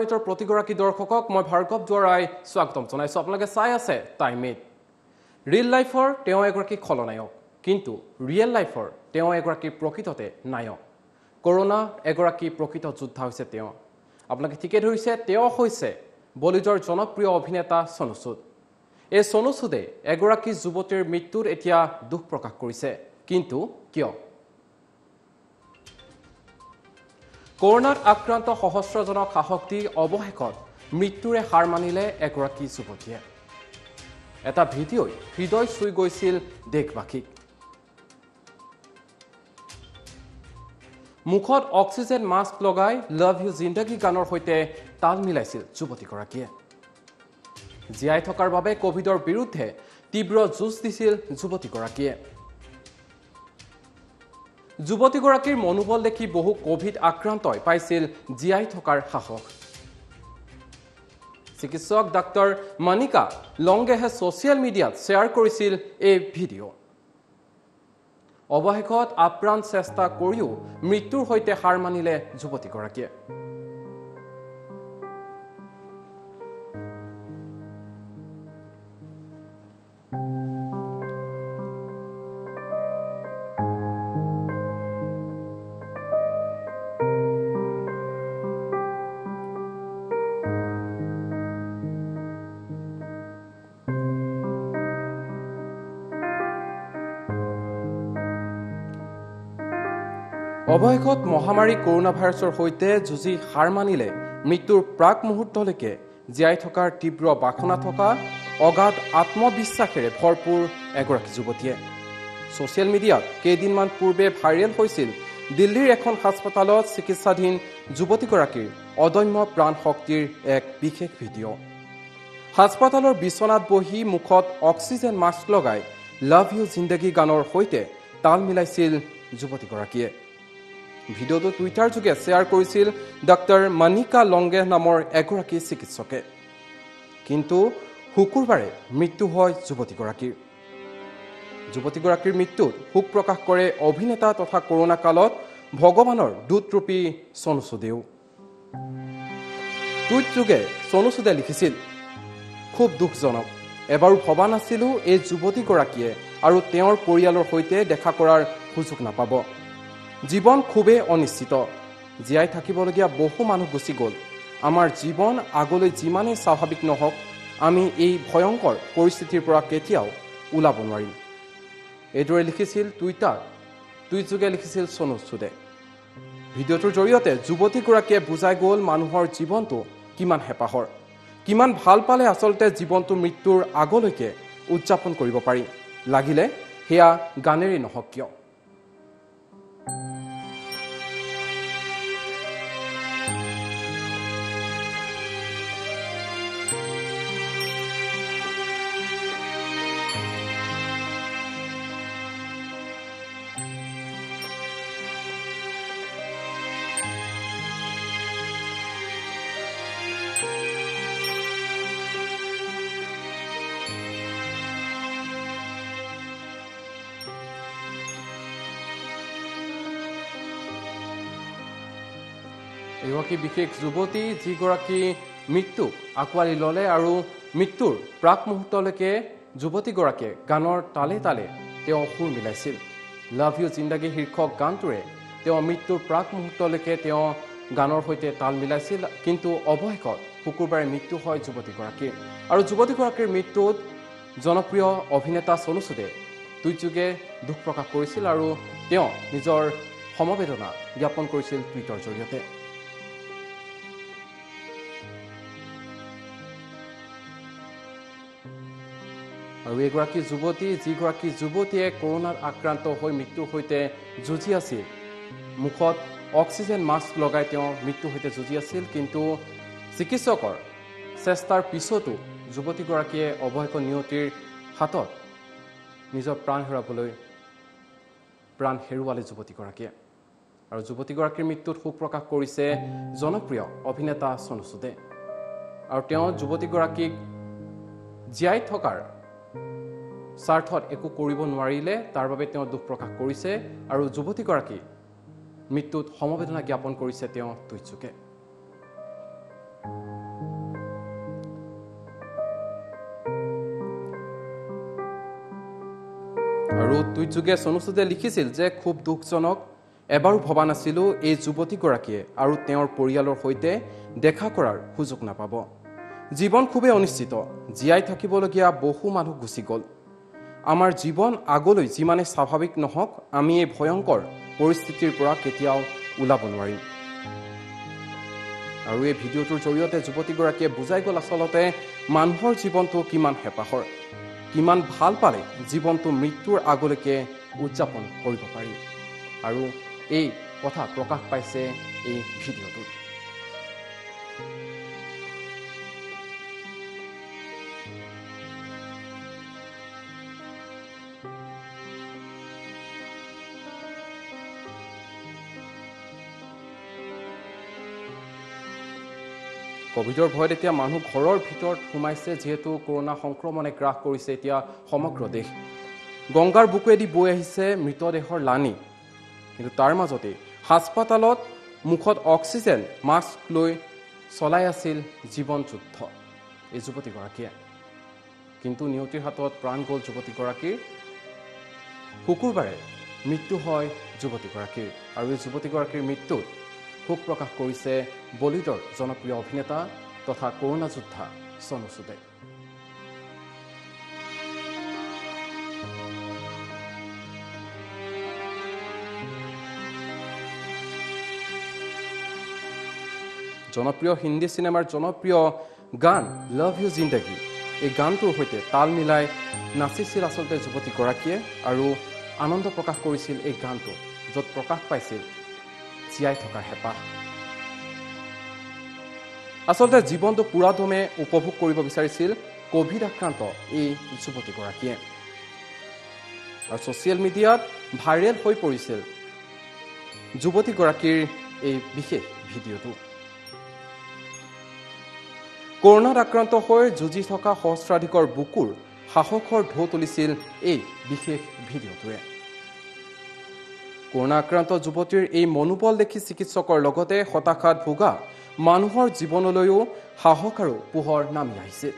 টাইমেটৰ প্ৰতিগৰাকী দৰ্শকক মই ভাৰ্গৱ দুৱাৰাই স্বাগতম জনাইছোঁ। আপোনালোকে চাই আছে টাইমেট ৰিয়েল লাইফৰ তেওঁ এগৰাকী খলনায়ক কিন্তু ৰিয়েল লাইফৰ তেওঁ এগৰাকী প্ৰকৃততে নায়ক। কৰোণা এগৰাকী প্ৰকৃত যোদ্ধা হৈছে তেওঁ। আপোনালোকে ঠিকে ধৰিছে তেওঁ হৈছে বলিউডৰ জনপ্ৰিয় অভিনেতা চনুচুদ এই চনুচুদে এগৰাকী যুৱতীৰ মৃত্যুত এতিয়া দুখ প্ৰকাশ কৰিছে। কিন্তু কিয়? কৰোণাত আক্ৰান্ত সহস্ৰজনক সাহস দি অৱশেষত মৃত্যুৰে হাৰ মানিলে এগৰাকী যুৱতীয়ে। এটা ভিডিঅ'ই হৃদয় চুই গৈছিল দেশবাসীক। মুখত অক্সিজেন মাস্ক লগাই লাভ ইউ জিন্দগী গানৰ সৈতে তাল মিলাইছিল যুৱতীগৰাকীয়ে। জীয়াই থকাৰ বাবে কভিডৰ বিৰুদ্ধে তীব্ৰ যুঁজ দিছিল যুৱতীগৰাকীয়ে। যুৱতীগৰাকীৰ মনোবল দেখি বহু কভিড আক্ৰান্তই পাইছিল জীয়াই থকাৰ সাহস। চিকিৎসক ডাক্তৰ মণিকা লংগেহে ছ'চিয়েল মিডিয়াত শ্বেয়াৰ কৰিছিল এই ভিডিঅ' অৱশেষত আপ্ৰাণ চেষ্টা কৰিও মৃত্যুৰ সৈতে হাৰ মানিলে যুৱতীগৰাকীয়ে। অৱশেষত মহামাৰী কৰোণা ভাইৰাছৰ সৈতে যুঁজি হাৰ মানিলে মৃত্যুৰ প্ৰাক মুহূৰ্তলৈকে জীয়াই থকাৰ তীব্ৰ বাসনা থকা অগাধ আত্মবিশ্বাসেৰে ভৰপূৰ এগৰাকী যুৱতীয়ে। ছ'চিয়েল মিডিয়াত কেইদিনমান পূৰ্বে ভাইৰেল হৈছিল দিল্লীৰ এখন হাস্পতালত চিকিৎসাধীন যুৱতীগৰাকীৰ অদম্য প্ৰাণ শক্তিৰ এক বিশেষ ভিডিঅ' হাস্পতালৰ বিচনাত বহি মুখত অক্সিজেন মাস্ক লগাই লাভ ইউ জিন্দগী গানৰ সৈতে তাল মিলাইছিল যুৱতীগৰাকীয়ে। ভিডিঅ'টো টুইটাৰ যোগে শ্বেয়াৰ কৰিছিল ডক্টৰ মণিকা লংগে নামৰ এগৰাকী চিকিৎসকে। কিন্তু শুকুৰবাৰে মৃত্যু হয় যুৱতীগৰাকীৰ। যুৱতীগৰাকীৰ মৃত্যুত শোক প্ৰকাশ কৰে অভিনেতা তথা কৰোণা কালত ভগৱানৰ দূতৰূপী চনুচুদেও টুইট যোগে চনুচুদে লিখিছিল খুব দুখজনক। এবাৰো ভবা নাছিলোঁ এই যুৱতীগৰাকীয়ে আৰু তেওঁৰ পৰিয়ালৰ সৈতে দেখা কৰাৰ সুযোগ নাপাব। জীৱন খুবেই অনিশ্চিত। জীয়াই থাকিবলগীয়া বহু মানুহ গুচি গ'ল। আমাৰ জীৱন আগলৈ যিমানেই স্বাভাৱিক নহওক আমি এই ভয়ংকৰ পৰিস্থিতিৰ পৰা কেতিয়াও ওলাব নোৱাৰিম। এইদৰে লিখিছিল টুইটাৰ। টুইটযোগে লিখিছিল চনু চুদে। ভিডিঅ'টোৰ জৰিয়তে যুৱতীগৰাকীয়ে বুজাই গ'ল মানুহৰ জীৱনটো কিমান হেঁপাহৰ। কিমান ভাল পালে আচলতে জীৱনটো মৃত্যুৰ আগলৈকে উদযাপন কৰিব পাৰি। লাগিলে সেয়া গানেৰেই নহওক কিয়? এগৰাকী বিশেষ যুৱতী যিগৰাকী মৃত্যুক আঁকোৱালি ল'লে আৰু মৃত্যুৰ প্ৰাক মুহূৰ্তলৈকে যুৱতীগৰাকীয়ে গানৰ তালে তালে তেওঁ সুৰ মিলাইছিল। লাভ ইউ জিন্দাগী শীৰ্ষক গানটোৰে তেওঁ মৃত্যুৰ প্ৰাক মুহূৰ্তলৈকে তেওঁ গানৰ সৈতে তাল মিলাইছিল কিন্তু অৱশেষত শুকুৰবাৰে মৃত্যু হয় যুৱতীগৰাকীৰ আৰু যুৱতীগৰাকীৰ মৃত্যুত জনপ্ৰিয় অভিনেতা চনুচুদে টুইটযোগে দুখ প্ৰকাশ কৰিছিল আৰু তেওঁ নিজৰ সমবেদনা জ্ঞাপন কৰিছিল টুইটৰ জৰিয়তে। আৰু এগৰাকী যুৱতী যিগৰাকী যুৱতীয়ে কৰোণাত আক্ৰান্ত হৈ মৃত্যুৰ সৈতে যুঁজি আছিল। মুখত অক্সিজেন মাস্ক লগাই তেওঁ মৃত্যুৰ সৈতে যুঁজি আছিল কিন্তু চিকিৎসকৰ চেষ্টাৰ পিছতো যুৱতীগৰাকীয়ে অৱশেষত নিয়তিৰ হাতত নিজৰ প্ৰাণ হেৰুৱাবলৈ প্ৰাণ হেৰুৱালে যুৱতীগৰাকীয়ে। আৰু যুৱতীগৰাকীৰ মৃত্যুত শোক প্ৰকাশ কৰিছে জনপ্ৰিয় অভিনেতা চনুচুদে আৰু তেওঁ যুৱতীগৰাকীক জীয়াই থকাৰ স্বাৰ্থত একো কৰিব নোৱাৰিলে তাৰ বাবে তেওঁ দুখ প্ৰকাশ কৰিছে আৰু যুৱতীগৰাকী মৃত্যুত সমবেদনা জ্ঞাপন কৰিছে তেওঁ টুইটযোগে। আৰু টুইটযোগে চনুচুদে লিখিছিল যে খুব দুখজনক এবাৰো ভবা নাছিলোঁ এই যুৱতীগৰাকীয়ে আৰু তেওঁৰ পৰিয়ালৰ সৈতে দেখা কৰাৰ সুযোগ নাপাব। জীৱন খুবেই অনিশ্চিত জীয়াই থাকিবলগীয়া বহু মানুহ গুচি গ'ল। আমাৰ জীৱন আগলৈ যিমানে স্বাভাৱিক নহওক আমি এই ভয়ংকৰ পৰিস্থিতিৰ পৰা কেতিয়াও ওলাব নোৱাৰিম। আৰু এই ভিডিঅ'টোৰ জৰিয়তে যুৱতীগৰাকীয়ে বুজাই গ'ল আচলতে মানুহৰ জীৱনটো কিমান হেঁপাহৰ কিমান ভাল পালে জীৱনটো মৃত্যুৰ আগলৈকে উদযাপন কৰিব পাৰি। আৰু এই কথা প্ৰকাশ পাইছে এই ভিডিঅ'টোত। কভিডৰ ভয়ত এতিয়া মানুহ ঘৰৰ ভিতৰত সোমাইছে যিহেতু কৰোণা সংক্ৰমণে গ্ৰাস কৰিছে এতিয়া সমগ্ৰ দেশ। গংগাৰ বুকুৱেদি বৈ আহিছে মৃতদেহৰ লানি। কিন্তু তাৰ মাজতে হাস্পাতালত মুখত অক্সিজেন মাস্ক লৈ চলাই আছিল জীৱন যুদ্ধ। এই যুৱতীগৰাকীয়ে। কিন্তু নিয়তিৰ হাতত প্ৰাণ গ'ল যুৱতীগৰাকীৰ। শুকুৰবাৰে মৃত্যু হয় যুৱতীগৰাকীৰ। আৰু এই যুৱতীগৰাকীৰ মৃত্যুত শোক প্ৰকাশ কৰিছে বলিউডৰ জনপ্ৰিয় অভিনেতা তথা কৰোণা যোদ্ধা চনু চুদে জনপ্ৰিয় হিন্দী চিনেমাৰ জনপ্ৰিয় গান লাভ ইউ জিন্দগী। এই গানটোৰ সৈতে তাল মিলাই নাচিছিল আচলতে যুৱতীগৰাকীয়ে আৰু আনন্দ প্ৰকাশ কৰিছিল এই গানটো য'ত প্ৰকাশ পাইছিল জীয়াই থকাৰ হেঁপাহ। আচলতে জীৱনটো পুৰাদমে উপভোগ কৰিব বিচাৰিছিল কভিড আক্ৰান্ত এই যুৱতীগৰাকীয়ে। আৰু ছ'চিয়েল মিডিয়াত ভাইৰেল হৈ পৰিছিল যুৱতীগৰাকীৰ এই বিশেষ ভিডিঅ'টো। কৰোণাত আক্ৰান্ত হৈ যুঁজি থকা সহস্ৰাধিকৰ বুকুৰ সাহসৰ ঢৌ তুলিছিল এই বিশেষ ভিডিঅ'টোৱে। কৰোণা আক্ৰান্ত যুৱতীৰ এই মনোবল দেখি চিকিৎসকৰ লগতে হতাশাত ভোগা মানুহৰ জীৱনলৈও সাহস আৰু পোহৰ নামি আহিছিল